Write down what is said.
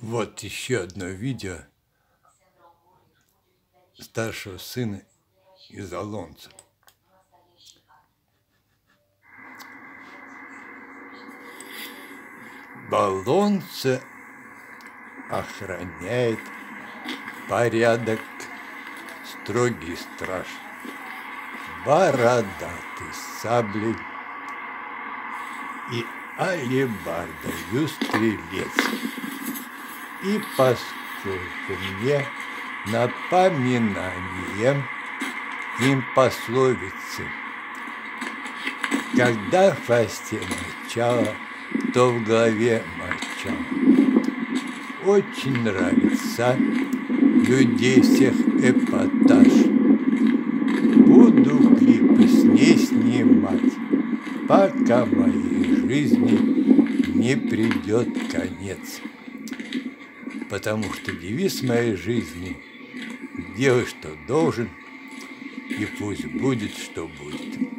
Вот еще одно видео старшего сына из Олонца. Болонце охраняет порядок строгий страж, бородатый саблей и алебардою стрелец. И поскольку мне напоминанием им пословицы, когда в хвосте начало, то в голове мочало. Очень нравится людей всех эпатаж. Буду клипы с ней снимать, пока моей жизни не придет конец потому что девиз моей жизни – делай, что должен, и пусть будет, что будет.